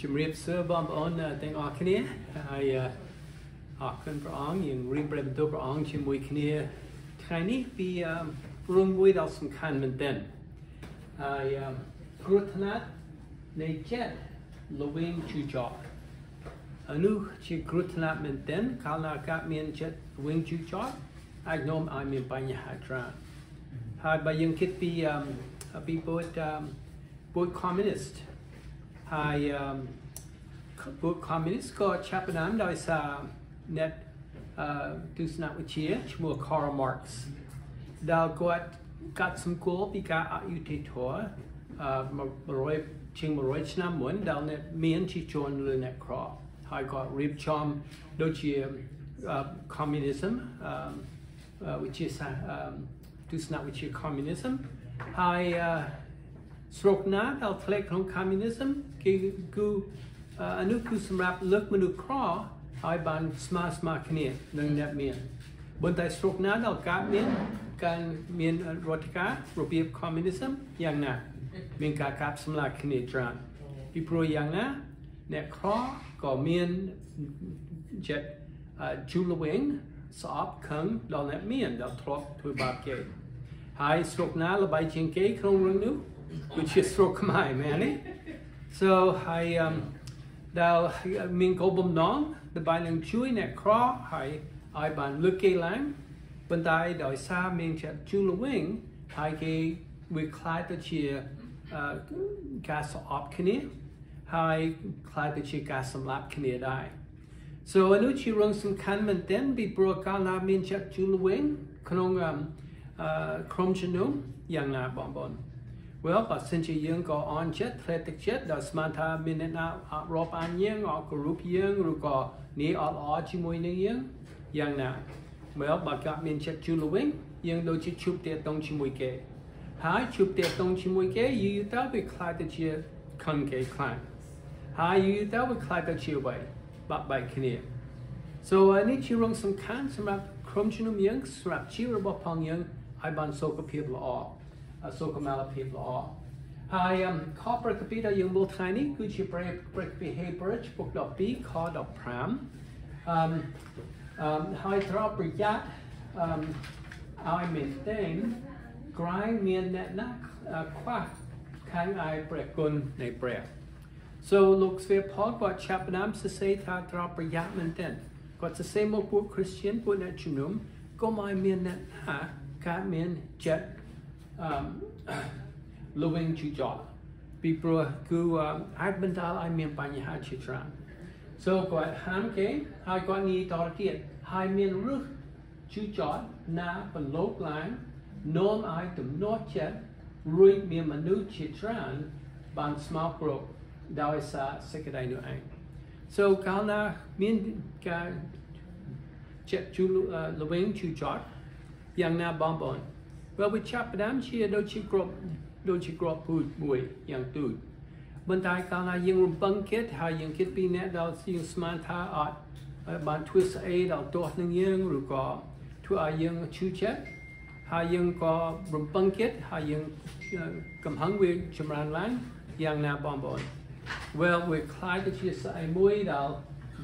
ជំរាបសួរបងប្អូនទាំងអស់គ្នាហើយអរគុណព្រះអង្គយើងរៀបរាប់បន្ទូលព្រះអង្គជាមួយគ្នាថ្ងៃនេះពីរឿងមួយដ៏សំខាន់មែនទែនហើយគ្រោះថ្នាក់នៃចិត្តល្វែងជូចកអនុជាគ្រោះថ្នាក់មែនទែនកាលណាកាត់មានចិត្តល្វែងជូចកអាចនាំឲ្យមានបញ្ហាច្រើនហើយបើយើងគិតពីពីពួកពួក communist ហើយពួក communist ក៏ចាប់ផ្ដើមដោយសារ net ទស្សនវិជ្ជាឈ្មោះ Karl Marx ដែលគាត់កាត់សម្គាល់ពីការអយុត្តិធម៌100ជាង100ឆ្នាំមុនដែលអ្នកមានជាជនឬអ្នកក្រហើយក៏រៀបចំដូចជា communism វិជាសាស្ត្រទស្សនវិជ្ជា communism ហើយស្រុកណាដែលធ្លាក់ក្នុង communism គេគឺអនុគឺសម្រាប់លើកមនុស្សក្រឲ្យបានស្មើស្មើគ្នានឹងអ្នកមានប៉ុន្តែស្រុកណាដែលកើតមានការមានរដ្ឋការរបៀប communism យ៉ាងណាមានការកាប់សម្លាប់គ្នាច្រើនពីព្រោះយ៉ាងណាអ្នកក្រក៏មានចិត្តជូលវិញស្អប់ខឹងដល់អ្នកមានដល់ធ្លាប់ធ្វើបាបគេហើយស្រុកណាល្បីជាងគេក្នុងរឿងនោះគឺជាស្រុកខ្មែរមែនទេ so ហើយដែលមានគោលបំណងដើម្បីនឹងជួយអ្នកក្រហើយឲ្យបានលើកគេឡើងប៉ុន្តែដោយសារមានចិត្តជួលវិញហើយគេវាខ្លាយទៅជាការស្អប់គ្នាហើយខ្លាយទៅជាការសម្លាប់គ្នាដែរ so នោះជារឿងសំខាន់មែនទែនពីព្រោះកាលណាមានចិត្តជួលវិញក្នុងក្រុមជំនុំយ៉ាងណាបងប្អូន Well បើសិនជាយើងក៏អន់ចិត្តធ្លាក់ទឹកចិត្តដោយស្មានថាមានអ្នកណាអត់រាប់អានយើងអត់គោរពយើងឬក៏នេះអត់ល្អជាមួយនឹងយើងយ៉ាងណា Well បើកាត់មានចិត្តជឿលវិញយើងដូចជាជួបទាក់ទងជាមួយគេហើយជួបទាក់ទងជាមួយគេយូរទៅវាខ្លាយទៅជាខឹងគេខ្លាំងហើយយូរទៅវាខ្លាយទៅជាអ្វីបាក់បែកគ្នា So នេះជារឿងសំខាន់សម្រាប់ក្រុមជំនុំយើងសម្រាប់ជីវរបស់ផងយើងឲ្យបានសុខភាពល្អ សុខុមាលភាពល្អហើយខប្រកបពីដែលយើងមើលថ្ងៃនេះគឺជាប្រេប្រកបពី Hebrew ពុក12ខ15អឺអឺហើយត្រូវប្រយ័ត្នអឺឲ្យមែនទេក្រែងមានអ្នកណាខ្វះខាងឯព្រះគុណនៃព្រះ so លោកស្វាផលគាត់ចាប់ផ្ដើមសរសេរថាត្រូវប្រយ័ត្នមែនទេគាត់សរសេរមកពួក Christian ពួកអ្នកជំនុំកុំឲ្យមា នអ្នកណាកើតមានចិត្តលវិញជូចតពីព្រោះគឺអាចបន្តឲ្យមានបញ្ហាជាច្រើន so គាត់ហាមគេហើយគាត់និយាយតទៀតហើយមានរឹសជូចតណាប្រឡូកឡើងនាំឲ្យទំនាស់ចិត្តរួចមានមនុស្សជាច្រើនបានស្មោកគ្រោកដោយសារសេចក្តីនោះឯង so កាលណាមានការចិត្តជូលវិញជូចតយ៉ាងណាបងប្អូន Well, we chop it down ជាដូចជាក្របដូចជាក្របពូជមួយយ៉ាងទូចបន្តែកាលណាយើងរំពឹងគិតហើយយើងគិតពីអ្នកដែលយើងស្មានថាអត់បានធ្វើស្អីដល់ទាស់នឹងយើងឬក៏ធ្វើឲ្យយើងឈឺចិត្តហើយយើងក៏រំពឹងគិតហើយយើងកំហឹងវាចម្រើនឡើងយ៉ាងណាបងប្អូន Well វាខ្លាយទៅជាស្អីមួយដែល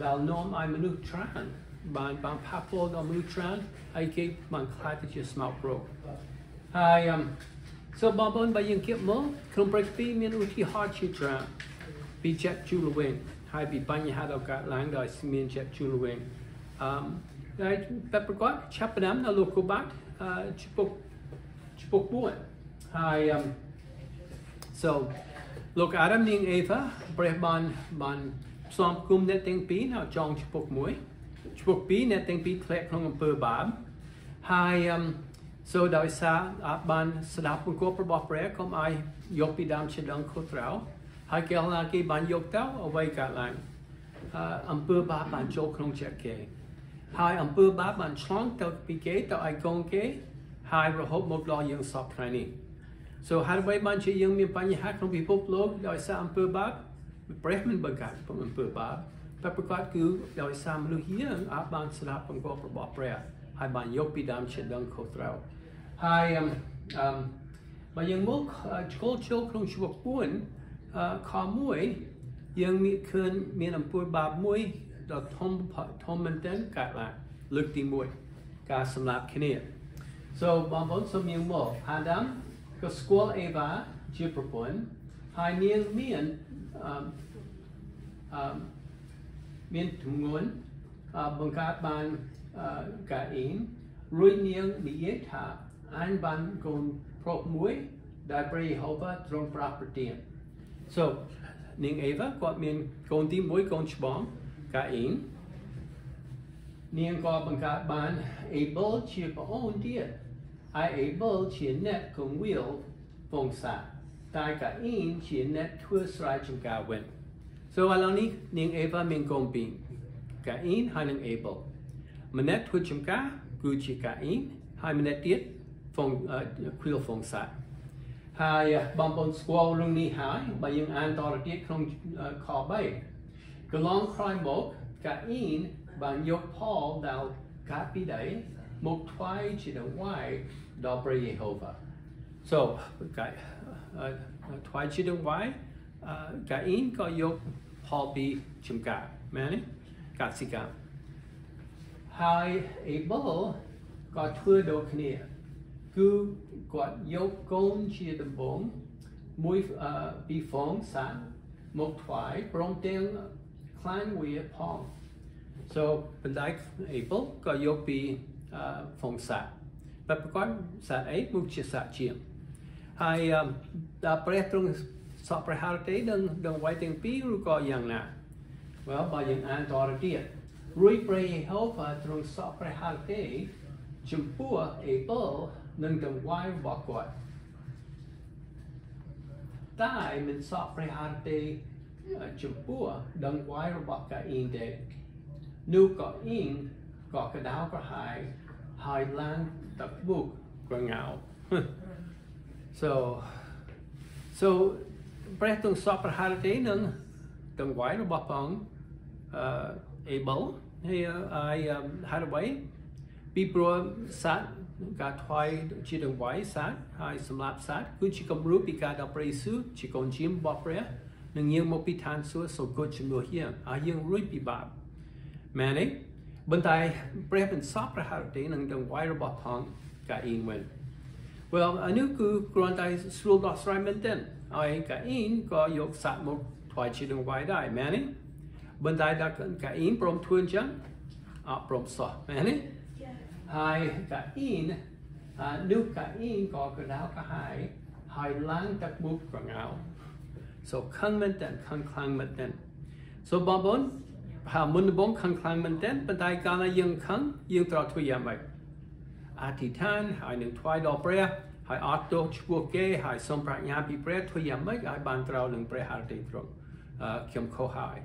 ដែលនាំឲ្យមនុស្សច្រើនបានបានផាប់ពលដល់មនុស្សច្រើនហើយគេបានខ្លាយទៅជា smoke broke ហើយ so បងប្អូនបើយើងគៀបមកក្នុងព្រឹកពីមានឧទាហរណ៍ជាច្រើនពីចិត្តជូលវិញហើយពីបញ្ហាដែលកើតឡើងដោយមានចិត្តជូលវិញអឺហើយតែប្រកបឆាប់ផ្ដាំនៅលោកកូបាត់អឺជពុកជពុក4ហើយ so លោកអាដាមនាងអេវ៉ាព្រះបានបានផ្សំគុំអ្នកទាំងពីរនៅចងជពុក1ជពុក2អ្នកទាំងពីរធ្លាក់ក្នុងអំពើបាបហើយ so ដោយសារអាចបានស្ដាប់បង្គាប់របស់ព្រះកុំឲ្យយកពីដើមជាដងខុសត្រូវហើយគេណាគេបានយកទៅអ្វីកើតឡើងអំពើបាបបានចូលក្នុងចិត្តគេហើយអំពើបាបបានឆ្លងទៅពីគេទៅឲ្យកូនគេហើយរហូតមកដល់យើងសពថ្ងៃនេះ so ហើយអ្វីបានជាយើងមានបញ្ហាក្នុងពិភពលោកដោយសារអំពើបាបព្រះមិនបង្កើតអំពើបាបតែប្រកាសគឺដោយសារមនុស្សយើងអាចបានស្ដាប់បង្គាប់របស់ព្រះ ហើយបានយកពីដើមជាដឹងខុសត្រូវហើយអឺបើយើងមកឆ្កល់ចូលក្នុងជីវពួនខ1យើងមានឃើញមានអំពើបាបមួយដ៏ធំធំមែនទែនកើតឡើងលើកទី1ការសម្លាប់គ្នា so បងប្អូនសូមយើងមកអាដាមក៏ស្គាល់អេវ៉ាជាប្រពន្ធហើយនាងមានអឺអឺមានជំងន់បង្កើតបាន កាអ៊ីនរួចនាងនិយាយថាអញបានកូនប្រុសមួយដែលព្រះយេហូវ៉ាទ្រង់ប្រាស់ប្រទាន so នាងអេវ៉ាគាត់មានកូនទី1កូនច្បងកាអ៊ីននាងក៏បង្កើតបាន Abel ជាប្អូនទៀតហើយ Abel ជាអ្នកកងវិលពងសាតែកាអ៊ីនជាអ្នកធ្វើស្រែចម្ការវិញ so ឥឡូវនេះនាងអេវ៉ាមានកូនពីរកាអ៊ីនហើយនិង Abel ម្នាក់ធ្វើចម្ការគឺជាកាអ៊ីនហើយម្នាក់ទៀតហ្វុងគ្វីលហ្វុងសាហើយបងប្អូនស្គាល់រឿងនេះហើយបើយើងអានតទៅទៀតក្នុងខ3កន្លងក្រោយមកកាអ៊ីនបានយកផលដែលកាពីដៃមកថ្វាយជាដង្វាយដល់ព្រះយេហូវ៉ា so កាថ្វាយជាដង្វាយកាអ៊ីនក៏យកផលពីចំការមែនទេកសិកម្ម ហើយអេបលក៏ធ្វើដូចគ្នាគឺគាត់យកកូនជាដំបងមួយពីហ្វងសានមកថ្វាយព្រមទាំងខ្លាញ់វាផង so បណ្ដៃ Apple ក៏យកពីហ្វងសាតែប្រកបសាអីមកជាសាជាងហើយដល់ព្រះទ្រង់សពព្រះハរទេនឹងនឹងវាយទាំងពីរឬក៏យ៉ាងណា well បើយើងអានតទៅទៀត រួយព្រះយេហូវ៉ាទ្រង់សពព្រះハរទេចំពោះ Apple នឹងដង្វាយរបស់គាត់តែមិនសក់ព្រះハរទេចំពោះដង្វាយរបស់កាអ៊ីនទេនោះក៏អ៊ីនក៏កដៅប្រហាយហើយឡើងទឹកបុកក្រងៅ so so ព្រះទងសពប្រហារទេនឹងដង្វាយរបស់ផងអឺ able ហើយហើយអ្វីពីព្រោះសត្វការថ្វាយជាដង្វាយសត្វហើយសម្រាប់សត្វគឺជាគំរូពីការដល់ព្រះយេស៊ូវជាកូនជាមរបស់ព្រះនឹងយាងមកពីឋានសួគ៌សូគុតជំនួសយើងឲ្យយើងរួចពីបាបមែនទេបន្តែព្រះមិនសពព្រះハរទេនឹងដង្វាយរបស់ផងកាអ៊ីនវិញ Well អានេះគឺគ្រាន់តែស្រួលដោះស្រាយមែនទែនហើយកាអ៊ីនក៏យកសត្វមកថ្វាយជាដង្វាយដែរមែនទេ បន្តែដល់កាអ៊ីនព្រមធ្វើអញ្ចឹងអត់ព្រមសោះមែនទេហើយកាអ៊ីននោះកាអ៊ីនក៏កដៅកាហើយហើយឡើងទឹកមុខក្រងៅ so ខឹងមែនតើខឹងខ្លាំងមែនតើ so បងប្អូនហើយមុនដំបូងខឹងខ្លាំងមែនតើប៉ុន្តែកាលណាយើងខឹងយើងត្រូវធ្វើយ៉ាងម៉េចអធិដ្ឋានហើយនឹងថ្វាយដល់ព្រះហើយអត់ទោសឈ្មោះគេហើយសូមប្រាជ្ញាពីព្រះធ្វើយ៉ាងម៉េចឲ្យបានត្រូវនឹងព្រះハរតិត្រង់ខ្ញុំខុសហើយ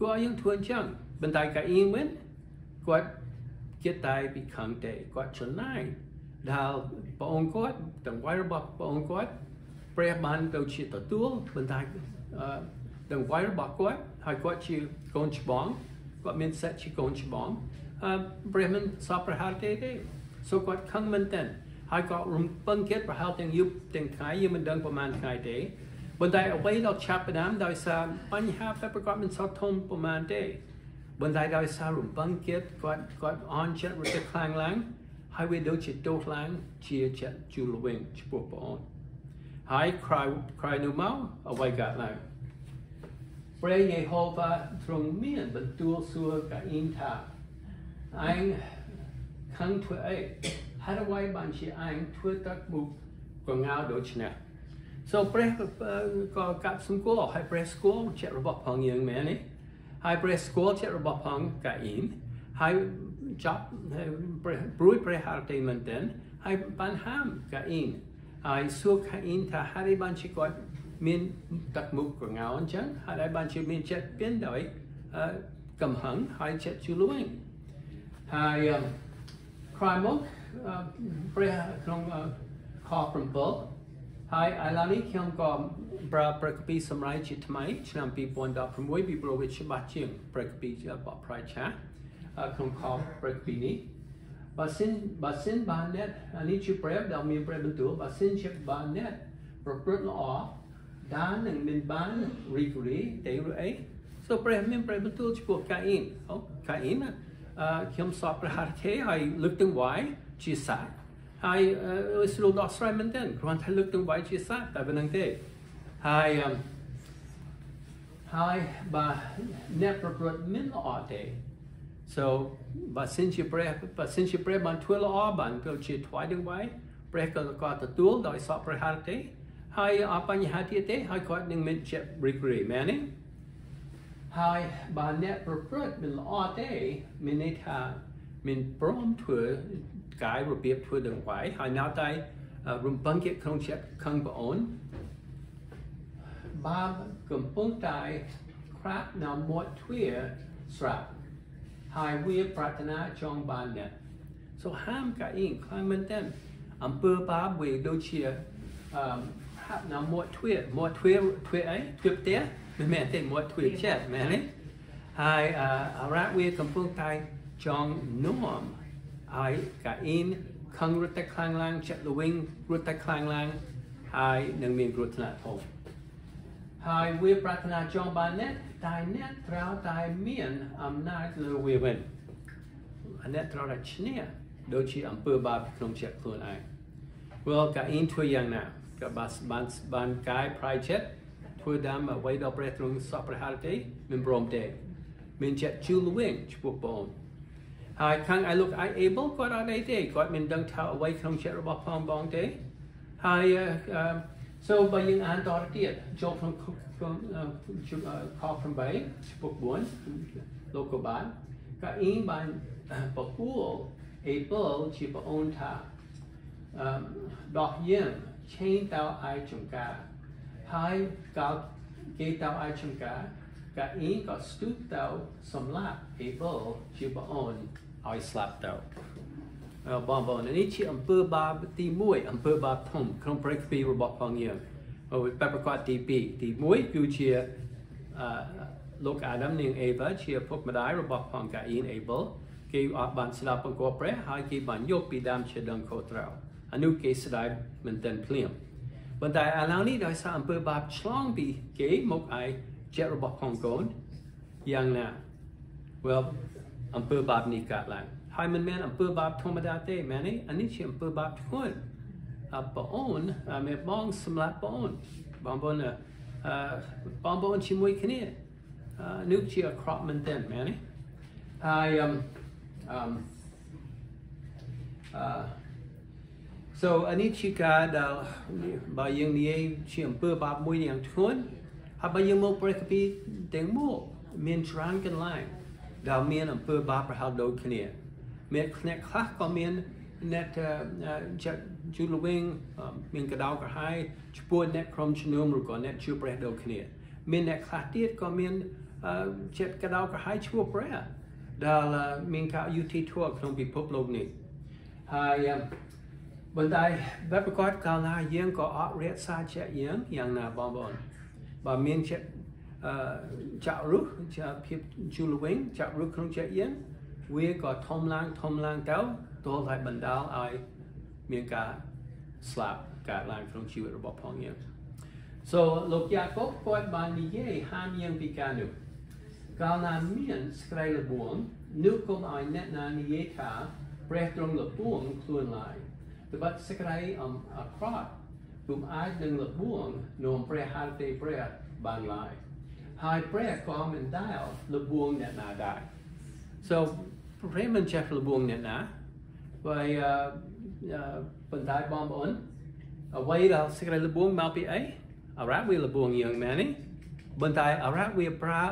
គួរឲ្យយើងធ្វើអញ្ចឹងបន្តែកាអ៊ីនវិញគាត់ចិត្តតែពីខាងទេគាត់ចំណាយដែលព្រះអង្គគាត់ទាំងវាយរបស់ព្រះអង្គគាត់ព្រះបានទៅជាទទួលបន្តែទាំងវាយរបស់គាត់ហើយគាត់ជាកូនច្បងគាត់មានសិទ្ធិជាកូនច្បងព្រះមិនសពប្រហារទេទេសូគាត់ខឹងមែនតើហើយក៏រំពឹងគិតប្រហែលទាំងយប់ទាំងថ្ងៃយើងមិនដឹងប្រហែលថ្ងៃទេ ប៉ុន្តែអ្វីដែលឆាប់ផ្ដើមដោយសារបញ្ហាតែប្រកបមិនសតធំប្រហែលទេបន្តែដោយសាររំពឹងចិត្តគាត់គាត់អន់ចិត្តរត់ទៅខ្លាំងឡើងហើយវាដូចជាទោសឡើងជាចិត្តជូលវិញចំពោះព្រះអង្គហើយក្រោយក្រោយនោះមកអ្វីកើតឡើងព្រះយេហូវ៉ាទ្រង់មានបន្ទូលសួរកាអ៊ីនថាអញខឹងធ្វើអីហើយអ្វីបានជាអញធ្វើទឹកមុខកងៅដូចនេះ so ព្រះក៏កាប់សង្កល់ហើយព្រះស្គាល់ចិត្តរបស់ផងយើងមែនទេហើយព្រះស្គាល់ចិត្តរបស់ផងកាអ៊ីនហើយចាប់ព្រះព្រួយព្រះハរតេមែនទែនហើយបានហាមកាអ៊ីនហើយសួរកាអ៊ីនថាហើយបានជាគាត់មានទឹកមុខកងៅអញ្ចឹងហើយបានជាមានចិត្តពៀនដោយកំហឹងហើយចិត្តជលួយហើយក្រោយមកព្រះក្នុងខ7 ហើយឥឡូវនេះខ្ញុំក៏ប្រើប្រកបពីសម្រាប់ជាថ្មីឆ្នាំ2016ពីប្រវត្តិច្បាស់ជាងប្រកបពីបកប្រៃឆាក្នុងខប្រកបពីនេះបើសិនបើសិនបានអ្នកអានេះជាប្រាប់ដែលមានប្រាប់បន្ទូលបើសិនជាបានអ្នកប្រព្រឹត្តល្អដាននឹងមានបានរីករាយទេឬអី so ព្រះមានព្រះបន្ទូលចំពោះកាអ៊ីនអូកាអ៊ីនអឺខ្ញុំសពព្រះហត្ថេហើយលើកទាំងវាយជាសាច់ ហើយស្រួលដោះស្រាយមែនទែនគ្រាន់តែលើកទាំងវាយជាសាច់តែប៉ុណ្្នឹងទេហើយហើយបើអ្នកប្រព្រឹត្តមិនល្អទេ so បើសិនជាព្រះបើសិនជាព្រះបានធ្វើល្អបានទៅជាថ្វាយទាំងវាយព្រះក៏ក៏ទទួលដោយសពព្រះហត្ថេហើយអត់បញ្ហាទៀតទេហើយគាត់នឹងមានចិត្តរីករាយមែនទេហើយបើអ្នកប្រព្រឹត្តមិនល្អទេមានន័យថាមានព្រមធ្វើ កាយរបៀបធ្វើដង្វាយហើយនៅតែរំពឹងជាក្នុងចិត្តខឹងប្អូនបាបកំពុងតែក្រាបនៅមាត់ទ្វារស្រាប់ហើយវាប្រាថ្នាចង់បានអ្នក so ហាមកាអ៊ីងខ្លាំងមែនទែនអំពើបាបវាដូចជាអឺហាប់នៅមាត់ទ្វារមាត់ទ្វារទ្វារអីទ្វារផ្ទះមិនមែនទេមាត់ទ្វារចិត្តមែនទេហើយអរ៉ាវាកំពុងតែចង់នាំ ហើយកាអ៊ីនខឹងរត់តែខ្លាំងឡើងចិត្តល្វិញរត់តែខ្លាំងឡើងហើយនឹងមានគ្រោះថ្នាក់ធំហើយវាប្រាថ្នាចង់បានអ្នកតែអ្នកត្រូវតែមានអំណាចលើវាវិញអ្នកត្រូវតែឈ្នះដូចជាអំពើបាបក្នុងចិត្តខ្លួនឯង Well កាអ៊ីនធ្វើយ៉ាងណាក៏បានបានបានកាយប្រៃចិត្តធ្វើតាមអ្វីដល់ព្រះទ្រង់សពព្រះハរទេមិនព្រមទេមានចិត្តជឿលវិញចំពោះបង ហើយខាង I look I able គាត់អត់អីទេគាត់មិនដឹងថាអ្វីក្នុងចិត្តរបស់ផងបងទេហើយ so បើយើងអានតទៅទៀតចូលក្នុងខ8ឈ្មោះ4លោកក៏បានក៏អ៊ីបានបពួល able ជាប្អូនថាដោះយើងឆេងទៅឯចំការហើយកោគេទៅឯចំការក៏អ៊ីក៏ស្ទុះទៅសម្លាប់ able ជាប្អូន ឲ្យស្លាប់ទៅបងប្អូននេះជាអំពើបាបទី1អំពើបាបធំក្នុងប្រតិភិរបស់ផងយើងបែបប្រកបទី2ទី1គឺជាលោកអាដាមនិងអេវ៉ាជាពុកម្ដាយរបស់ផងកាអ៊ីនអេបលគេអត់បានស្ដាប់បង្គាប់ព្រះហើយគេបានយកពីដើមជាដងខូត្រូវអានោះគេស្ដាយមិនទាន់ភ្លាមប៉ុន្តែឥឡូវនេះដោយសារអំពើបាបឆ្លងពីគេមកឯចិត្តរបស់ផងកូនយ៉ាងណា well អំពើបាបនេះកើតឡើងហើយមិនមែនអំពើបាបធម្មតាទេមែនទេអានេះជាអំពើបាបធ្ងន់បងអូនមេបងសម្រាប់បងអូនបងប្អូនអឺបងប្អូនជាមួយគ្នានោះជាអាក្រក់មែនទែនមែនទេហើយអឺអឺអឺ so អានេះជាការដែលបើយើងនិយាយជាអំពើបាបមួយយ៉ាងធ្ងន់ហើយបើយើងមកប្រកបពីទាំងមកមានច្រើនកន្លែង ដែលមានអំពើបាបប្រហែលដូចគ្នាមានអ្នកខ្លះក៏មានអ្នកចិត្តជួលវិញមានកដោក្រហាយឈ្មោះអ្នកក្រុមជំនុំឬក៏អ្នកជួព្រះដូចគ្នា មានអ្នកខ្លះទៀតក៏មានចិត្តកដោក្រហាយឈ្មោះព្រះដែលមានការយុតិធម៌ក្នុងពិភពលោកនេះហើយបន្តែបែបប្រកបកាលណាយើងក៏អត់រក្សាចិត្តយើងយ៉ាងណាបងប្អូនបើមានចិត្តអឺ ចាក់រុះចាភាពជួលវិញចាក់រុះក្នុងចិត្តយើងវាក៏ធំឡើងធំឡើងទៅទល់តែបណ្ដាលឲ្យមានការស្លាប់កើតឡើងក្នុងជីវិតរបស់ផងយើង so លោកយ៉ាកុបគាត់បាននិយាយហាមយើងពីការនោះកាលណាមានស្ក្រៃលបួងនោះគុំឲ្យអ្នកណានិយាយថាព្រះទ្រង់លបួងខ្លួនឡើយត្បិតសេចក្តីអំអាក្រក់គុំអាចនឹងលបួងនោមព្រះហត្ថទេព្រះបានឡើយ ហើយព្រះក៏មិនដែលលបួងអ្នកណាដែរ so ព្រះមិនចេះលបួងអ្នកណាហើយបន្តែបងប្អូនអ្វីដែលសេចក្តីលបួងមកពីអីអរ៉ាវាលបួងយើងមែនទេបន្តែអរ៉ាវាប្រើ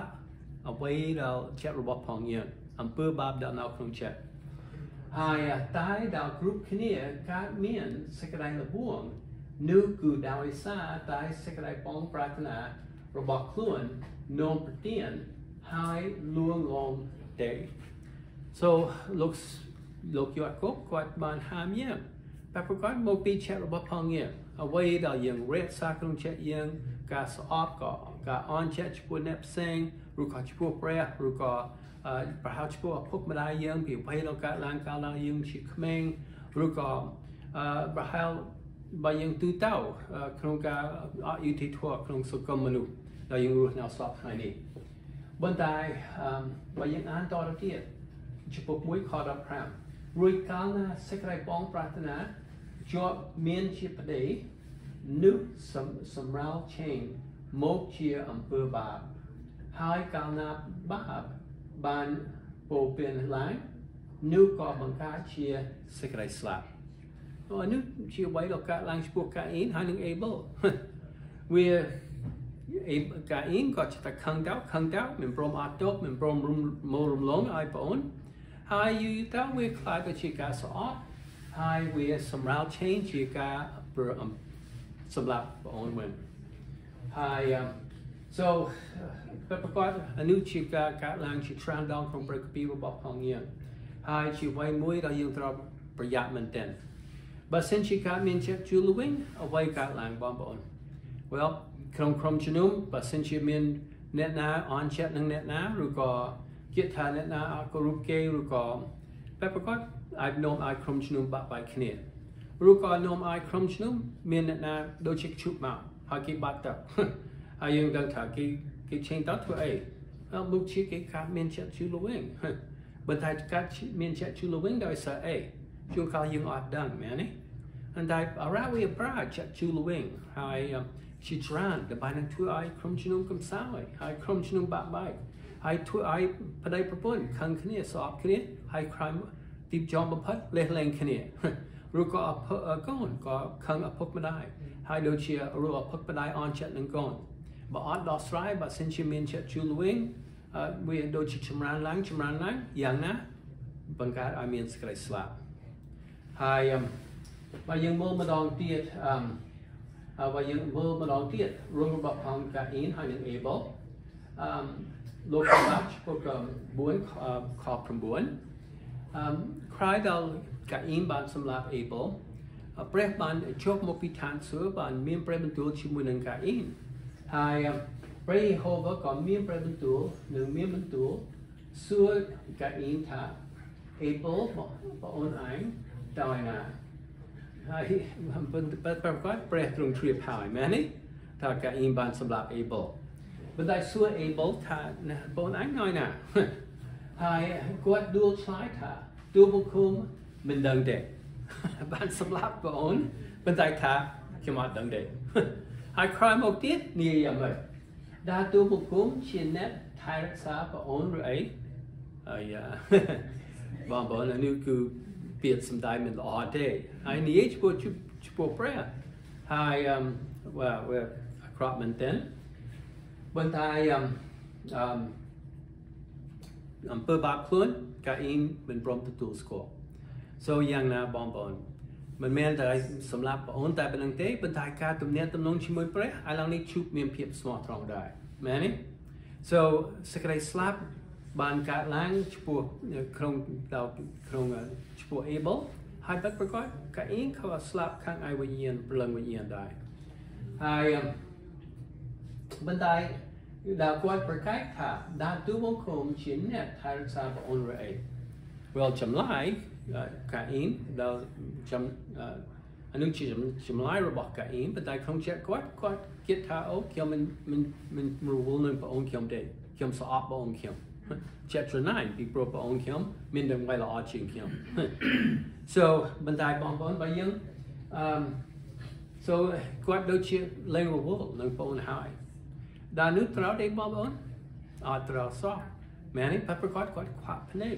អ្វីដែលចិត្តរបស់ផងយើងអំពើបាបដែលនៅក្នុងចិត្តហើយតែដែលគ្រប់គ្នាកើតមានសេចក្តីលបួងនោះគឺដោយសារតែសេចក្តីបងប្រាថ្នា របស់ខ្លួននោមប្រទានហើយលួងលំទេ so looks លោកយូអាកុបគាត់បានហាមយើងតែប្រកបមកពីចិត្តរបស់ផងយើងអ្វីដែលយើងរក្សាក្នុងចិត្តយើងការស្អប់ក៏ការអន់ចិត្តចំពោះអ្នកផ្សេងឬក៏ចំពោះព្រះឬក៏ប្រហែលចំពោះឪពុកម្ដាយយើងពីអ្វីដែលកើតឡើងកាលឡើងយើងជាក្មេងឬក៏ប្រហែល បើយើងទូទៅក្នុងការអយុត្តិធម៌ក្នុងសង្គមមនុស្សដែលយើងរស់នៅសពថ្ងៃនេះប៉ុន្តែបើយើងអានតទៅទៀតចំពោះ1ខ15រួចកាលណាសេចក្តីបងប្រាថ្នាជាប់មានជាប្តីនោះសម្រាប់ឆេងមកជាអំពើបាបហើយកាលណាបាបបានពោពេញឡើងនោះក៏បង្កើតជាសេចក្តីស្លាប់ នោះជាអ្វីដែលកើតឡើងចំពោះកាអ៊ីនហើយនឹងអេបលវាអេកាអ៊ីនក៏ចិត្តខឹងទៅខឹងទៅមិនព្រមអត់ទប់មិនព្រមមករំលងឲ្យបងអូនហើយយូរទៅវាខ្លាចទៅជាការស្អប់ហើយវាសម្រាប់ change ជាការសម្រាប់បងអូនវិញហើយ so ប្រកបអនុជាការកើតឡើងជាច្រើនដងក្នុងប្រកបរបស់ផងយើងហើយជាអ្វីមួយដែលយើងត្រូវប្រយ័ត្នមែនទែន បើសិនជាកើតមានចិត្តជួលវិញអ្វីកើតឡើងបងប្អូន well ក្នុងក្រុមជំនុំបើសិនជាមានអ្នកណាអន់ចិត្តនឹងអ្នកណាឬក៏គិតថាអ្នកណាអត់គោរពគេឬក៏បែបប្រកបអាចនាំឲ្យក្រុមជំនុំបាក់បែកគ្នាឬក៏នាំឲ្យក្រុមជំនុំមានអ្នកណាដូចជាជុបមកហើយគេបាត់ទៅហើយយើងដឹងថាគេគេឆេងតធ្វើអីអើមុខជាគេកាត់មានចិត្តជឿលវិញបើតែកាត់មានចិត្តជឿលវិញដោយសារអី ជួនកាលយើងអត់ដឹងមែនទេអន្តែអរ៉ាវាប្រាចិត្តជឿលវិញហើយជាច្រើនដើម្បីនឹងធ្វើឲ្យក្រុមជំនុំកំសោយហើយក្រុមជំនុំបាក់បែកហើយធ្វើឲ្យប្តីប្រពន្ធខឹងគ្នាស្អប់គ្នាហើយ crime ទីចំបំផុតលេះលែងគ្នាឬក៏កូនក៏ខឹងឪពុកម្ដាយហើយដូចជាឬឪពុកម្ដាយអន់ចិត្តនឹងកូនបើអត់ដោះស្រាយបើសិនជាមានចិត្តជួលវិញវាដូចជាចម្រើនឡើងចម្រើនឡើងយ៉ាងណាបង្កើតឲ្យមានសេចក្តីស្លាប់ ហើយបើយើងមើលម្ដងទៀតអឺបើយើងមើលម្ដងទៀតរឿងរបស់ផងកាអ៊ីនហើយនឹងអេបលអឺលោកបាច់ពុក4ខ9អឺក្រោយដល់កាអ៊ីនបានសម្លាប់អេបលព្រះបានជប់មកពីឋានសួគ៌បានមានព្រះបន្ទូលជាមួយនឹងកាអ៊ីនហើយព្រះយេហូវក៏មានព្រះបន្ទូលនិងមានបន្ទូលសួរកាអ៊ីនថាអេបលបងអូនឯង ដោយណាហើយប្រកបព្រះទ្រង់ជ្រាបហើយមែនទេថាកាអ៊ីនបានសម្លាប់អេបលបន្តែសួរអេបលថាបងឯងដោយណាហើយគាត់ដួលឆ្លើយថាទូបុគ្គលមិនដឹងទេបានសម្លាប់បងអូនប៉ុន្តែថាខ្ញុំអត់ដឹងទេហើយក្រោយមកទៀតនិយាយយ៉ាងម៉េចដើរទូបុគ្គលជាអ្នកថែរក្សាបងអូនឬអីហើយបងប្អូននេះគឺ ពាក្យសំដែងមិនល្អទេហើយនិយាយចំពោះចំពោះព្រះហើយអឺវាវាអាក្រក់មែនទែនប៉ុន្តែអឺអឺអំពើបាបខ្លួនកាអ៊ីនមិនព្រមទទួលស្គាល់ so យ៉ាងណាបងប្អូនមិនមែនតែសម្រាប់បងអូនតែប៉ុណ្្នឹងទេប៉ុន្តែការទំនាក់ទំនងជាមួយព្រះឥឡូវនេះជួបមានភាពស្មោះត្រង់ដែរមែនទេ so សេចក្តីស្លាប់ បានកើតឡើងឈ្មោះក្នុងក្នុងឈ្មោះ Abel ហើយទឹកប្រកបកាអ៊ីនក៏ស្លាប់ខាងឯវិញ្ញាណព្រលឹងវិញ្ញាណដែរហើយបន្តែដែលគាត់ប្រកែកថាដែលទូបង្គំជាអ្នកថែរក្សាព្រះអង្គរអេ Well ចម្លើយកាអ៊ីនដែលចំអនុជាចម្លើយរបស់កាអ៊ីនបន្តែក្នុងចិត្តគាត់គាត់គិតថាអូខ្ញុំមិនមិនមិនរវល់នឹងព្រះអង្គខ្ញុំទេខ្ញុំស្អប់ព្រះអង្គខ្ញុំ ចិត្តច្រណៃពីព្រោះព្រះអង្គខ្ញុំមានដើម្បីល្អជាងខ្ញុំ so បន្តែបងប្អូនបើយើងអឺ so គាត់ដូចជាលែងរវល់នឹងព្រះអង្គហើយដល់នោះត្រូវទេបងប្អូនអត់ត្រូវសោះមែនទេប្រកបគាត់ខ្វាក់ភ្នែក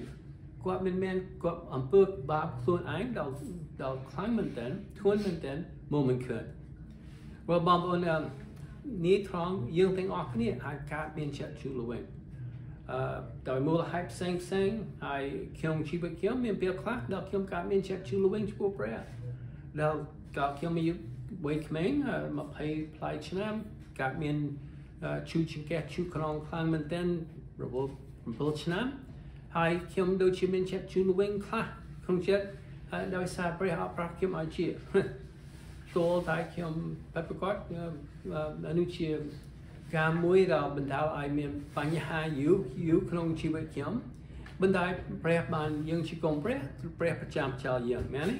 គាត់មិនមែនគាត់អំពើបាបខ្លួនឯងដល់ដល់ខ្លាំងមែនទែនធ្ងន់មែនទែនមកមិនឃើញបើបងប្អូននេះត្រង់យើងទាំងអស់គ្នាអាចកើតមានចិត្តជឿល្វិញអឺ ដោយមូលហេតុផ្សេងផ្សេងហើយខ្ញុំជីវិតខ្ញុំមានពេលខ្លះដល់ខ្ញុំកើតមានចិត្តជឿល្វិញចំពោះព្រះដល់ក៏ខ្ញុំមានវ័យក្មេង20ផ្លៃឆ្នាំកើតមានជូចង្កេះជូក្នុងខ្លាំងមែនទែនរវល់7ឆ្នាំហើយខ្ញុំដូចជាមានចិត្តជឿវិញខ្លះក្នុងចិត្តដោយសារព្រះអប្រាស់ខ្ញុំឲ្យជាទោះតែខ្ញុំប្រកបនោះជា ការមួយដែលបណ្ដាលឲ្យមានបញ្ហាយូរយូរក្នុងជីវិតខ្ញុំបណ្ដាលព្រះបានយើងជាកូនព្រះព្រះប្រចាំចោលយើងមែនទេ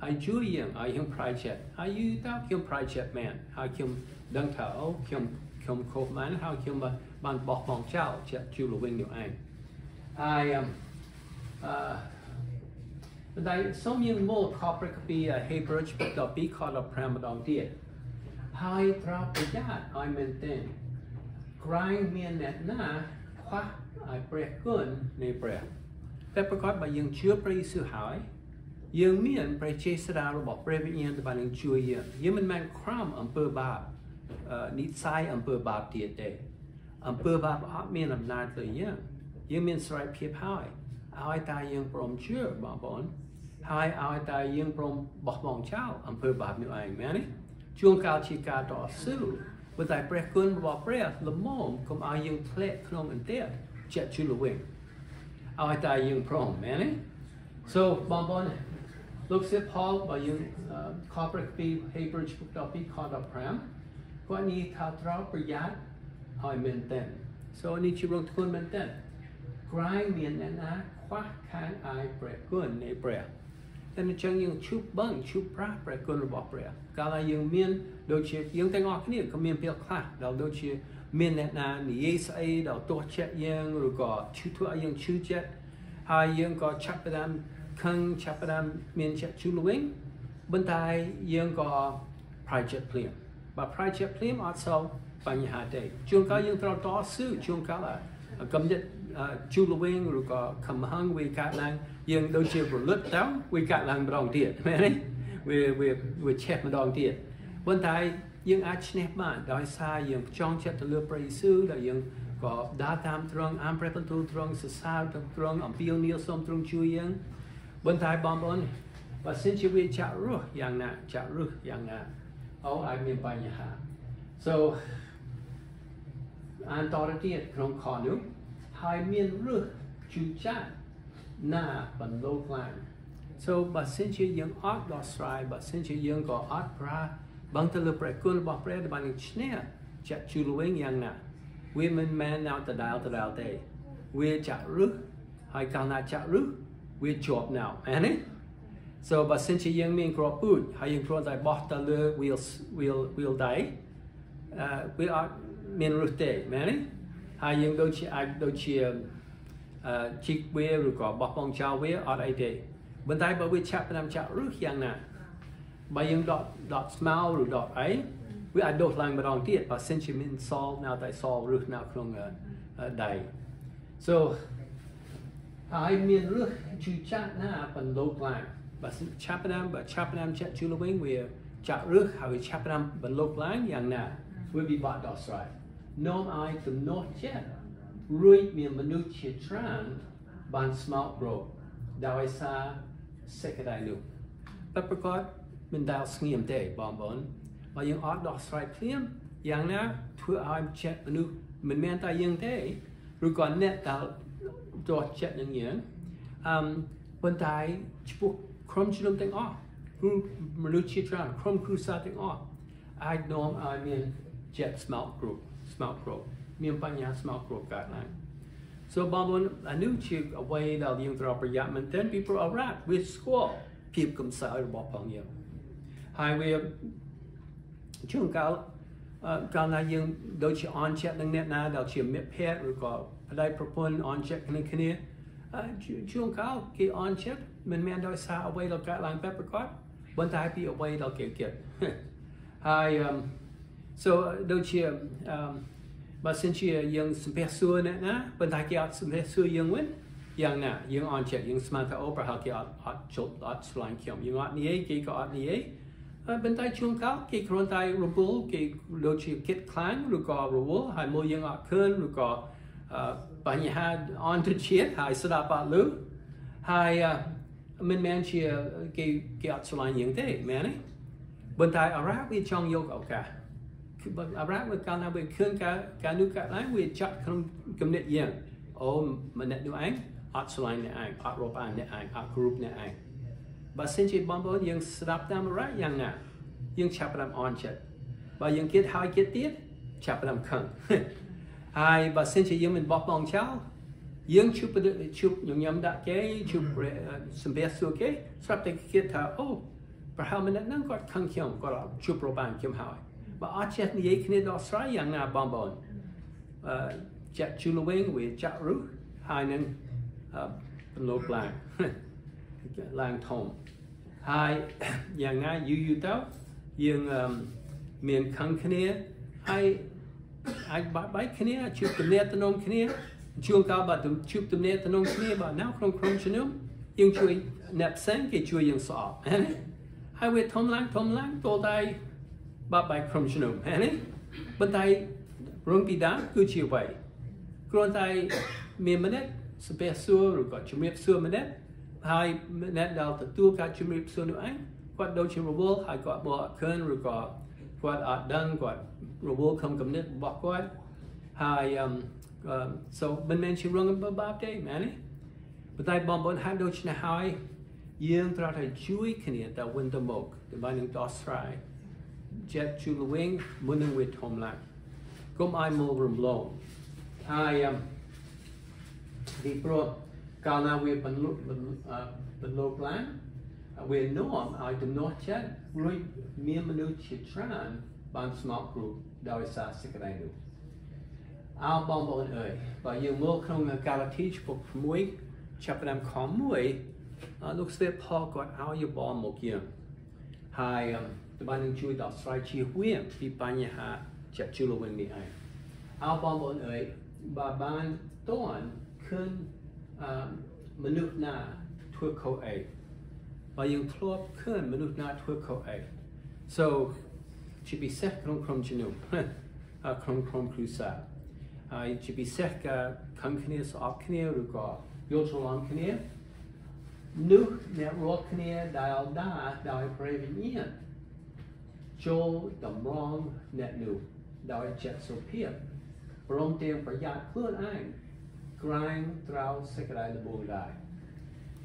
ហហើយជួយយើងឲ្យយើង project ហើយយូរតើខ្ញុំ project មែនហើយខ្ញុំដឹងថាអូខ្ញុំខ្ញុំខុសមែនហើយខ្ញុំបានបោះបង់ចោលជាជួលវិញនោះឯងហើយអឺបន្តែសូមយើងមកខបប្រកពី Hebrew ពុទ្ធ12ខ15ម្ដងទៀតហើយត្រូវប្រយ័ត្នឲ្យមែនទែន ក្រែងមានអ្នកណាខ្វះឲ្យព្រះគុណនៃព្រះតែប្រកបបើយើងជឿព្រះយេស៊ូវហើយយើងមានព្រះចេស្តារបស់ព្រះវិញ្ញាណដែលបាននឹងជួយយើងយើងមិនមែនក្រំអំពើបាបនិស័យអំពើបាបទៀតទេអំពើបាបអត់មានអំណាចលើយើងយើងមានស្រ័យភាពហើយឲ្យតែយើងព្រមជឿបងប្អូនហើយឲ្យតែយើងព្រមបោះបង់ចោលអំពើបាបនេះឯងមែនទេជួនកាលជាការតស៊ូ ប៉ុន្តែព្រះគុណរបស់ព្រះល្មមកុំឲ្យយើងធ្លាក់ក្នុងអន្ទាក់ចិត្តជឿលវិញឲ្យតែយើងព្រមមែនទេ so បងប្អូនលោកសិផលបើយើងខព្រះពី Hebrew ពុក12ខ15គាត់នេះថាត្រូវប្រយ័ត្នឲ្យមែនតើ so នេះជារងធ្ងន់មែនតើក្រែងមានអ្នកណាខ្វះខាងអាយព្រះគុណនៃព្រះ តែអញ្ចឹងយើងឈប់បឹងឈប់ប្រាស់ព្រះគុណរបស់ព្រះកាលណាយើងមានដូចជាយើងទាំងអស់គ្នាក៏មានពេលខ្លះដែលដូចជាមានអ្នកណានិយាយស្អីដល់ទោះចិត្តយើងឬក៏ឈឺធ្វើឲ្យយើងឈឺចិត្តហើយយើងក៏ចាប់ផ្ដើមខឹងចាប់ផ្ដើមមានចិត្តជូលវិញបន្តែយើងក៏ project ភ្លាមបើ project ភ្លាមអត់សូវបញ្ហាទេជួនកាលយើងត្រូវតស៊ូជួនកាលកំណត់ ជូលវិញឬក៏ខំហឹងវាកាត់ឡើងយើងដូចជាប្រលឹតទៅវាកាត់ឡើងម្ដងទៀតមែនទេវាវាវាឆេះម្ដងទៀតប៉ុន្តែយើងអាចឈ្នះបានដោយសារយើងចង់ចិត្តទៅលើព្រះយេស៊ូវដែលយើងក៏ដើរតាមត្រង់អានព្រះបន្ទូលត្រង់សរសើរត្រង់អំពាវនាវសូមទ្រង់ជួយយើងបន្តែបងប្អូនបើសិនជាវាចាក់រស់យ៉ាងណាចាក់រស់យ៉ាងណាអូអាចមានបញ្ហា so អានតទៅទៀតក្នុងខនោះ ហើយមានរស់ជូចាក់ណាបន្លូខ្លាំង so បើសិនជាយើងអត់ដោះស្រាយបើសិនជាយើងក៏អត់ប្រាបងទៅលើព្រះគុណរបស់ព្រះដែលបានឈ្នះចាក់ជូលវិញយ៉ាងណាវាមិនមែននៅដដែលដដែលទេវាចាក់រឹសហើយកាលណាចាក់រឹសវាជាប់នៅមែនទេ so បើសិនជាយើងមានក្របពូជហើយយើងគ្រាន់តែបោះទៅលើ wheel wheel wheel ដៃអឺវាអត់មានរឹសទេមែនទេ ហើយយើងដូចជាអាចដូចជាអឺជីកវាឬក៏បោះបង់ចោលវាអត់អីទេប៉ុន្តែបើវាឆាប់តាមចាក់រឹសយ៉ាងណាបើយើងដកដកស្មៅឬដកអីវាអាចដុសឡើងម្ដងទៀតបើសិនជាមានសល់នៅតែសល់រឹសនៅក្នុងដៃ so ហើយមានរឹសជឿចាក់ណាបណ្ដោឡើងបើឆាប់តាមបើឆាប់តាមចាក់ជឿលវិញវាចាក់រឹសហើយឆាប់តាមបណ្ដោឡើងយ៉ាងណាវាពិបាកដោះស្រាយ នាំឲ្យទំនាស់ចិត្តរួចមានមនុស្សជាច្រើនបានស្មោករោគដោយសារសេចក្តីនោះតែប្រកបមិនដែលស្ងៀមទេបងប្អូនបើយើងអត់ដោះស្រាយភ្លាមយ៉ាងណាធ្វើឲ្យចិត្តមនុស្សមិនមែនតែយើងទេឬក៏អ្នកដែលដោះចិត្តនឹងយើងអឹមប៉ុន្តែចំពោះក្រុមជំនុំទាំងអស់គឺមនុស្សជាច្រើនក្រុមគ្រួសារទាំងអស់អាចនាំឲ្យមានចិត្តស្មោកគ្រប់ ស្មោកគ្រប់មានបញ្ហាស្មោកគ្រប់កើតឡើង so បងប្អូនអានោះជាអ្វីដែលយើងត្រូវប្រយ័ត្នមែនទែនពីព្រោះអរ៉ាត់វាស្គាល់ភាពកំសើរបស់ផងយើងហើយវាជួនកាលកាលណាយើងដូចជាអនចិត្តនឹងអ្នកណាដែលជាមិត្តភ័ក្តិឬក៏ប្តីប្រពន្ធអនចិត្តគ្នាគ្នាជួនកាលគេអនចិត្តមិនមែនដោយសារអ្វីដែលកើតឡើងបែបប្រកបប៉ុន្តែពីអ្វីដែលគេគិតហើយ so ដូចជាបើសិនជាយើងសំពះសួរអ្នកណាប៉ុន្តែគេអត់សំពះសួរយើងវិញយ៉ាងណាយើងអនចិត្តយើងស្មានថាអូប្រហែលគេអត់អត់ជប់អត់ឆ្លាញ់ខ្ញុំយើងអត់និយាយគេក៏អត់និយាយបន្តែជួនកាលគេគ្រាន់តែរវល់គេដូចជាគិតខ្លាំងឬក៏រវល់ហើយមួយយើងអត់ឃើញឬក៏បញ្ហាអន្តរជាតិហើយស្ដាប់អត់ឮហើយមិនមែនជាគេគេអត់ឆ្លាញ់យើងទេមែនទេបន្តែអរ៉ាវាចង់យកឱកាសគឺ បើអរ៉ាវាកាលណាវាឃើញការការនោះកើតឡើងវាចាត់ក្នុងគំនិតយើងអូម្នាក់នោះឯងអត់ឆ្លាញ់អ្នកឯងអត់រាប់អានអ្នកឯងអត់គ្រប់អ្នកឯងបើសិនជាបងប្អូនយើងស្ដាប់តាមរ៉ាយ៉ាងណាយើងឆាប់ផ្ដាំអន់ចិត្តបើយើងគិតហើយគិតទៀតឆាប់ផ្ដាំខឹងហើយបើសិនជាយើងមិនបោះបង់ចោលយើងជួបជួបញញឹមដាក់គេជួបសម្ភារសួរគេស្រាប់តែគិតថាអូប្រហែលម្នាក់ហ្នឹងគាត់ខឹងខ្ញុំគាត់ជួបប្របានខ្ញុំហើយ បើអត់ចេះនិយាយគ្នាដោះស្រាយយ៉ាងណាបងប្អូនអឺចាក់ជូលវិញវាចាក់រុះហើយនឹងបន្លកឡើងឡើងធំហើយយ៉ាងណាយូរយូរទៅយើងមានខឹងគ្នាហើយអាចបាក់បែកគ្នាជួបទំនាក់ទំនងគ្នាជួបកាលបើជួបទំនាក់ទំនងគ្នាបើនៅក្នុងក្រុមជំនុំយើងជួយអ្នកផ្សេងគេជួយយើងស្អប់ហើយវាធំឡើងធំឡើងតលតែ បាក់បែកក្រុមជំនុំហ្នឹងប៉ុន្តែរងពីដើមគឺជាអ្វីគ្រាន់តែមានម្នាក់ស្ពះសួរឬក៏ជំរាបសួរម្នាក់ហើយអ្នកដែលទទួលការជំរាបសួរនោះឯងគាត់ដូចជារវល់ហើយគាត់បកឃើញឬក៏គាត់អត់ដឹងគាត់រវល់ក្នុងគំនិតរបស់គាត់ហើយ um so មិនមែនជារឿងបាបទេមែនទេប៉ុន្តែបងប្អូនហាក់ដូចនេះហើយយើងត្រូវតែជួយគ្នាទៅវិញទៅមកដើម្បីនឹងដោះស្រាយ ចិត្តជួយវិញមុននឹងវាធំឡើងកុំឲ្យមករំលងហើយ um ពីព្រោះកាលណាវាបន្លុបន្លុឡើងវានាំឲ្យទំនាស់ចិត្តរួចមានមនុស្សជាច្រើនបានស្មោកគ្រូដោយសារសេចក្តីនោះអោបងប្អូនអើយបើយើងមើលក្នុងកាឡាទីចំពោះ6ចាប់ផ្ដើមខ1លោកស្ទេផលគាត់ឲ្យយោបល់មកយើងហើយ ទៅបាននឹងជួយដល់ស្រ័យជាហួងពីបញ្ហាចិត្តជួលវិញនេះឯងអោបងប្អូនអើយបើបានតន់ឃើញមនុស្សណាធ្វើខុសអីបើយើងធ្លាប់ឃើញមនុស្សណាធ្វើខុសអី so ជាពិសេសក្នុងក្រុមជំនុំក្នុងក្រុមគ្រួសារហើយជាពិសេសក៏ខំគ្នាស្អប់គ្នាឬក៏យល់ច្រឡំគ្នានោះអ្នករកគ្នាដែលដាដោយព្រះវិញ្ញាណ ចូលតម្រង់អ្នកនោះដោយចិត្តសុភាពព្រមទាំងប្រយ័ត្នខ្លួនឯងក្រែងត្រូវសេចក្តីល្បួងដែរ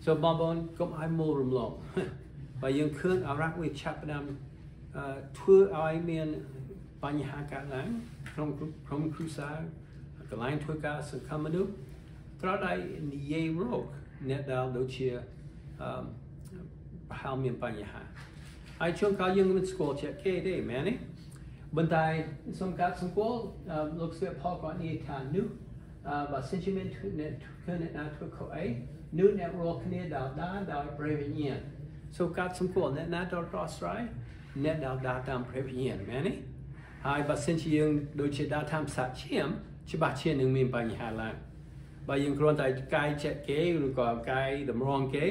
so បងប្អូនកុំឲ្យមូលរំលងបើយើងឃើញអរៈវាឆាប់ផ្ដើមធ្វើឲ្យមានបញ្ហាកើតឡើងក្នុងក្រុមគ្រួសារកន្លែងធ្វើការសង្គមមនុស្សត្រូវតែនិយាយរកអ្នកដែលដូចជាអឺប្រហែលមានបញ្ហា ហើយជួនកាលយើងមិនស្គាល់ជាគេទេមែនទេបន្តែសំកាត់សង្គមលោកស្វាផលគាត់និយាយថានោះបើសិនជាមានធ្វើអ្នកធ្វើអ្នកណាធ្វើខុសអីនោះអ្នករកគ្នាដល់ដាដោយព្រះវិញ្ញាណ so កាត់សម្គាល់អ្នកណាដល់ដោះស្រាយអ្នកដែលដាតាមព្រះវិញ្ញាណមែនទេហើយបើសិនជាយើងដូចជាដាតាមសាឈាមច្បាស់ជានឹងមានបញ្ហាឡើងបើយើងគ្រាន់តែកាយចិត្តគេឬក៏កាយតម្រង់គេ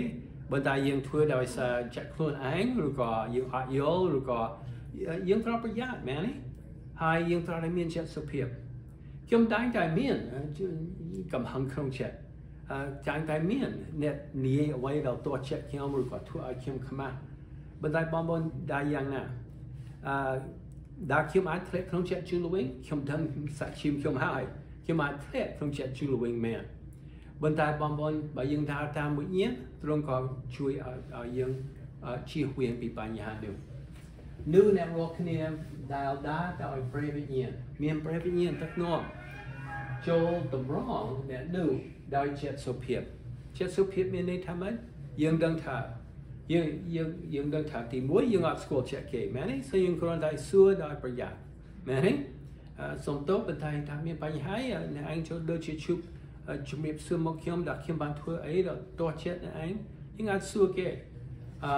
បើតែយើងធ្វើដោយសារចិត្តខ្លួនឯងឬក៏យើងអត់យល់ឬក៏យើងត្រូវប្រយ័ត្នមែនទេហើយយើងត្រូវតែមានចិត្តសុភាពខ្ញុំតែងតែមានកំហឹងក្នុងចិត្តចាងតែមានអ្នកនិយាយអ្វីដល់តួចិត្តខ្ញុំឬក៏ធ្វើឲ្យខ្ញុំខ្មាស់ប៉ុន្តែបងប្អូនដែរយ៉ាងណាអឺដែលខ្ញុំអាចធ្លាក់ក្នុងចិត្តជូលវិញខ្ញុំដឹងសាច់ឈាមខ្ញុំហើយខ្ញុំអាចធ្លាក់ក្នុងចិត្តជូលវិញមែន ប៉ុន្តែបងប្អូនបើយើងដើរតាមវិញ្ញាណទ្រង់ក៏ជួយឲ្យយើងជៀសវាងពីបញ្ហានេះនោះអ្នករកគ្នាដែលដើរដោយព្រះវិញ្ញាណមានព្រះវិញ្ញាណទឹកនាំចូលតម្រង់អ្នកនោះដោយចិត្តសុភាពចិត្តសុភាពមានន័យថាម៉េចយើងដឹងថាយើងយើងយើងដឹងថាទីមួយយើងអត់ស្គាល់ចិត្តគេមែនទេဆိုយើងគ្រាន់តែសួរដោយប្រយ័ត្នមែនទេសុំទោសបន្តែថាមានបញ្ហាអ្នកឯងចូលដូចជាជប់ ជំរាបសួរមកខ្ញុំដែលខ្ញុំបានធ្វើអីដល់តោះចិត្តអ្នកឯងយើងអាចសួរគេអឺ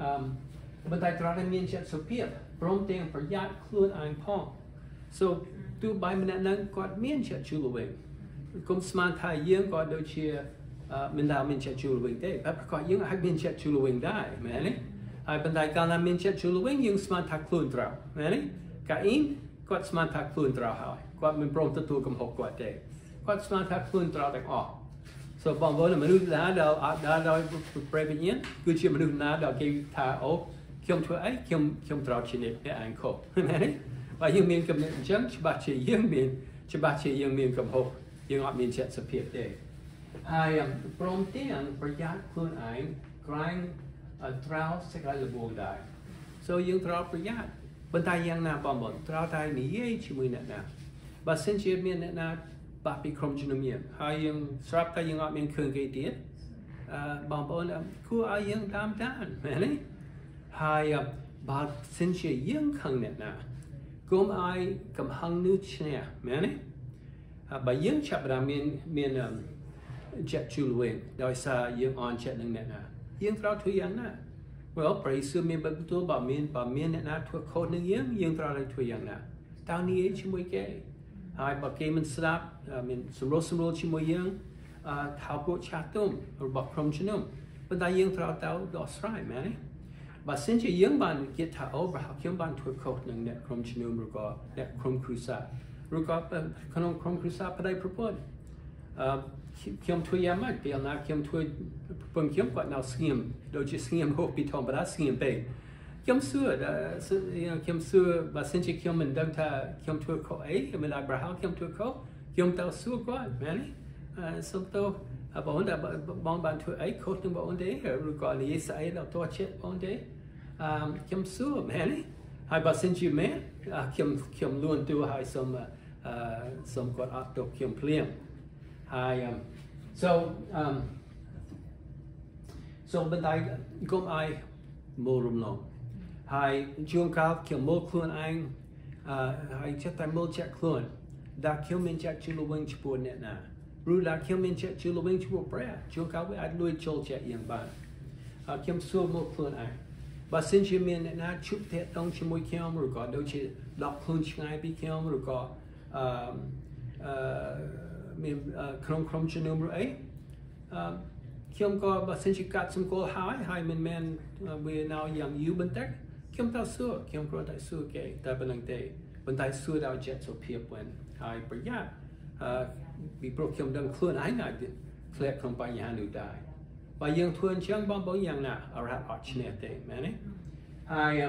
អឺបន្តែត្រូវតែមានចិត្តសុភាពព្រមទាំងប្រយ័ត្នខ្លួនឯងផង so ទោះបីម្នាក់នឹងគាត់មានចិត្តជួលវិញគុំស្មានថាយើងក៏ដូចជាមិនដែលមានចិត្តជួលវិញទេតែប្រកបយើងអាចមានចិត្តជួលវិញដែរមែនទេហើយបន្តែកាលណាមានចិត្តជួលវិញយើងស្មានថាខ្លួនត្រូវមែនទេកាអ៊ីនគាត់ស្មានថាខ្លួនត្រូវហើយគាត់មិនព្រមទទួលកំហុសគាត់ទេ គាត់ស្មានថាខ្លួនត្រូវទាំងអស់ so បងប្អូនមនុស្សណាដែលអត់ដល់ដោយប្រេវិញ្ញាណគឺជាមនុស្សណាដែលគេថាអូខ្ញុំធ្វើអីខ្ញុំខ្ញុំត្រូវជាអ្នកឯងខុសមែនទេបើយើងមានកំណត់អញ្ចឹងច្បាស់ជាយើងមានច្បាស់ជាយើងមានកំហុសយើងអត់មានចិត្តសភាពទេហើយព្រមទាំងប្រយ័ត្នខ្លួនឯងក្រែងត្រូវសេចក្តីល្បួងដែរ so យើងត្រូវប្រយ័ត្នប៉ុន្តែយ៉ាងណាបងប្អូនត្រូវតែនិយាយជាមួយអ្នកណាបើសិនជាមានអ្នកណា បាក់ពីក្រុមជំនុំយើងហើយយើងស្រាប់តែយើងអត់មានឃើញគេទៀតអឺបងប្អូនគួរឲ្យយើងតាមដានមែនទេហហើយបើសិនជាយើងខឹងអ្នកណាគុំឲ្យកំហឹងនោះឈ្នះមែនទេបើយើងចាប់បានមានមានចិត្តជួលវិញដោយសារយើងអន់ចិត្តនឹងអ្នកណាយើងត្រូវធ្វើយ៉ាងណា Well ប្រៃសួរមានបន្ទូលបើមានបើមានអ្នកណាធ្វើខុសនឹងយើងយើងត្រូវតែធ្វើយ៉ាងណាតើនិយាយជាមួយគេ ហើយបើគេមិនស្ដាប់មានសម្រួលសម្រួលជាមួយយើងអឺថៅពួកឆាទុំរបស់ក្រុមជំនុំប៉ុន្តែយើងត្រូវទៅដោះស្រាយមែនទេបើសិនជាយើងបានគិតថាអូប្រហែលខ្ញុំបានធ្វើខុសនឹងអ្នកក្រុមជំនុំឬក៏អ្នកក្រុមគ្រួសារឬក៏ក្នុងក្រុមគ្រួសារបដិប្រពន្ធអឺខ្ញុំធ្វើយ៉ាងម៉េចពេលណាខ្ញុំធ្វើប្រពន្ធខ្ញុំគាត់នៅស្ងៀមដូចជាស្ងៀមហូបពីធម្មតាស្ងៀមពេក ខ្ញុំសួរខ្ញុំសួរបើសិនជាខ្ញុំមិនដឹងថាខ្ញុំធ្វើខុសអីមិនអាចប្រហែលខ្ញុំធ្វើខុសខ្ញុំទៅសួរគាត់មែនទេសុំទោសបងតែបងបានធ្វើអីខុសនឹងបងទេឬក៏និយាយស្អីដល់តោះចិត្តបងទេអឺខ្ញុំសួរមែនទេហើយបើសិនជាមែនខ្ញុំខ្ញុំលួនទូហើយសូមអឺសូមគាត់អត់ទុកខ្ញុំភ្លាមហើយ so um so បន្តែគុំអាយមូលរំលង ហើយជួនកាលខ្ញុំមើលខ្លួនឯងអឺហើយចិត្តតែមើលចិត្តខ្លួនដែលខ្ញុំមានចិត្តជឿល្វិញចំពោះអ្នកណាឬដែលខ្ញុំមានចិត្តជឿល្វិញចំពោះព្រះជួនកាលវាអាចលួចចូលចិត្តយ៉ាងបានហើយខ្ញុំសួរមកខ្លួនឯងបើសិនជាមានអ្នកណាជួបតាក់ទងជាមួយខ្ញុំឬក៏ដូចជាដកខ្លួនឆ្ងាយពីខ្ញុំឬក៏អឺអឺមានក្នុងក្រុមជំនុំឬអីអឺខ្ញុំក៏បើសិនជាកាត់សម្គាល់ហើយហើយមិនមែនវានៅយ៉ាងយូរបន្តិច ខ្ញុំទៅសួរខ្ញុំគ្រាន់តែសួរគេតែប៉ុណ្្នឹងទេប៉ុន្តែសួរដល់ចិត្តសុភាពវិញហើយប្រយ័ត្នអឺពីព្រោះខ្ញុំដឹងខ្លួនឯងអាចធ្លាក់ក្នុងបញ្ហានោះដែរបើយើងធ្វើអញ្ចឹងបងប្អូនយ៉ាងណាអរហត្តអត់ឈ្នះទេមែនទេហើយ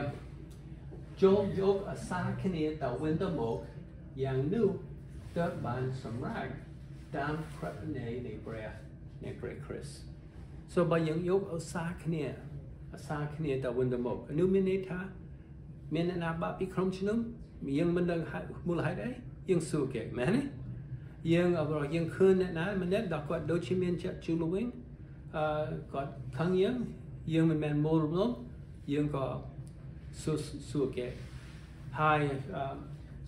ចូលយកអាសាគ្នាទៅវិញទៅមកយ៉ាងនោះទើបបានសម្រេចតាមក្រឹតនៃនៃព្រះនៃព្រះគ្រីស្ទ so បើយើងយកអាសាគ្នា អាសាគ្នាទៅវិញទៅមកនោះមានន័យថាមានអ្នកណាបាក់ពីក្រុមជំនុំយើងមិនដឹងមូលហេតុអីយើងសួរគេមែនទេយើងអបយើងឃើញអ្នកណាម្នាក់ដល់គាត់ដូចជាមានចិត្តជឿលវិញអឺគាត់ខឹងយើងយើងមិនមែនមូលរំលងយើងក៏សួរសួរគេហើយអឺ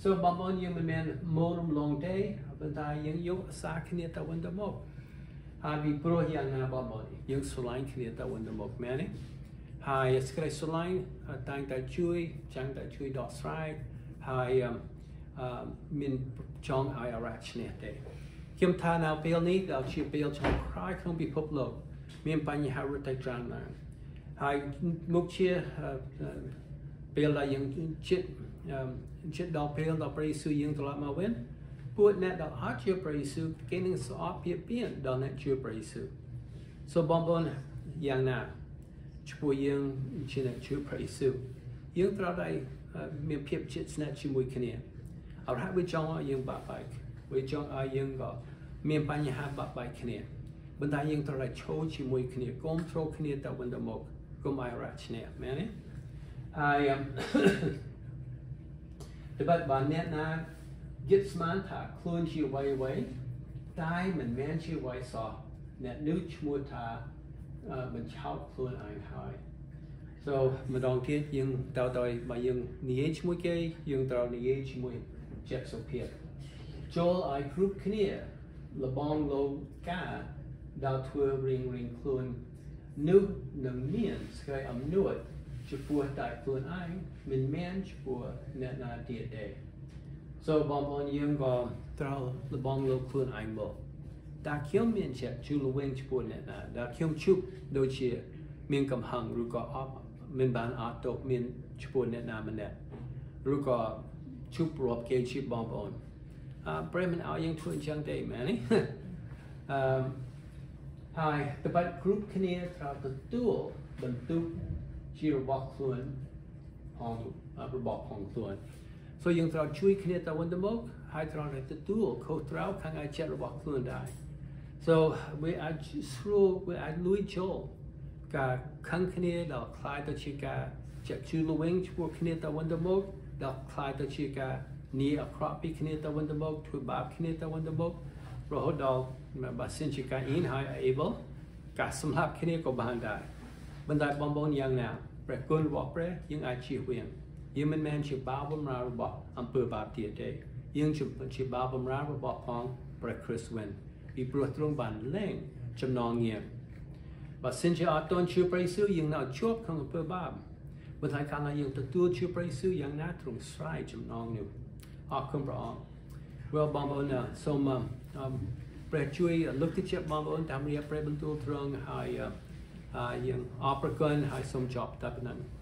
so បងប្អូនយើងមិនមែនមូលរំលងទេប៉ុន្តែយើងយកអាសាគ្នាទៅវិញទៅមកហើយពីព្រោះយ៉ាងណាបងប្អូនយើងស្រឡាញ់គ្នាទៅវិញទៅមកមែនទេ ហើយស្ក្រេស្រឡាញ់តែងតែជួយចាំងតែជួយដោះស្រាយហើយអឺមានចង់ឲ្យអរ៉ាឈ្នះទេខ្ញុំថានៅពេលនេះដល់ជាពេលចុងក្រោយក្នុងពិភពលោកមានបញ្ហារត់តែច្រើនណាស់ហើយមុខជាពេលដែលយើងចិត្តចិត្តដល់ពេលដល់ព្រះយេស៊ូវយើងត្រឡប់មកវិញពួកអ្នកដែលអត់ជាព្រះយេស៊ូវគេនឹងស្អប់ពីពីដល់អ្នកជាព្រះយេស៊ូវ so បងប្អូនយ៉ាងណា ឈ្មោះយើងជាអ្នកជឿព្រះយេស៊ូវយើងត្រូវតែមានភាពជិតស្និទ្ធជាមួយគ្នាអរហវាចង់ឲ្យយើងបាក់បែកវាចង់ឲ្យយើងក៏មានបញ្ហាបាក់បែកគ្នាបន្តែយើងត្រូវតែឈរជាមួយគ្នាគុំជ្រោគ្នាទៅវិញទៅមកគុំឲ្យរ៉ាឈ្នះមែនទេហើយតែបើអ្នកណាយឹតស្មានថាខ្លួនជាអ្វីអ្វីតែមិនមែនជាអ្វីសោះអ្នកនោះឈ្មោះថា បញ្ឆោតខ្លួនឯងហើយ so ម្ដងទៀតយើងទៅទៅបើយើងនិយាយជាមួយគេយើងត្រូវនិយាយជាមួយចិត្តសុភាពចូលឲ្យគ្រប់គ្នាលបងលោកាដល់ធ្វើរៀងរៀងខ្លួននោះនឹងមានស្គរអំនួតចំពោះតែខ្លួនឯងមិនមែនចំពោះអ្នកណាទៀតទេ so បងប្អូនយើងក៏ត្រូវលបងលោខ្លួនឯងមក តាខ្ញុំមានចិត្តជួលវិញចំពោះអ្នកណាដែលខ្ញុំជួបដូចជាមានកំហឹងឬក៏អត់មិនបានអត់ទុកមានចំពោះអ្នកណាម្នាក់ឬក៏ជួបរាប់គេជាបងប្អូនអឺព្រះមិនឲ្យយើងធ្វើអញ្ចឹងទេមែនទេអឺហើយតបគ្រប់គ្នាត្រូវទទួលបន្ទុកជារបស់ខ្លួនផងរបស់ផងខ្លួន so យើងត្រូវជួយគ្នាទៅវិញទៅមកហើយត្រូវតែទទួលខុសត្រូវខាងអាចចិត្តរបស់ខ្លួនដែរ so វាអាចស្រួលវាអាចលួចចូលការខឹងគ្នាដល់ខ្លាយទៅជាការចាក់ជឿលវិញឈ្មោះគ្នាទៅវិញទៅមកដល់ខ្លាយទៅជាការនីអក្រក់ពីគ្នាទៅវិញទៅមកធ្វើបាបគ្នាទៅវិញទៅមករហូតដល់បើសិនជាការអ៊ីនហើយ able ការសម្លាប់គ្នាក៏បានដែរប៉ុន្តែបងប្អូនយ៉ាងណាពព្រះគុណរបស់ព្រះយើងអាចជៀសវាងយើងមិនមែនជាបាបបំរើរបស់អំពើបាបទៀតទេយើងជាបាបបំរើរបស់ផងព្រះគ្រីស្ទវិញ ពីព្រោះទ្រង់បានលែងចំណងងារបើសិនជាអត់ទាន់ជឿព្រះយេស៊ូវយើងនៅជាប់ក្នុងអំពើបាបបើថាកាលណាយើងទទួលជឿព្រះយេស៊ូវយ៉ាងណាទ្រង់ស្រ័យចំណងនោះអរគុណព្រះអង្គ Well បងប្អូនសូមព្រះជួយលើកទឹកចិត្តបងប្អូនតាមរយៈព្រះបន្ទូលត្រង់ហើយហើយយើងអរព្រគុណហើយសូមចប់តែប៉ុណ្ណឹងបាទ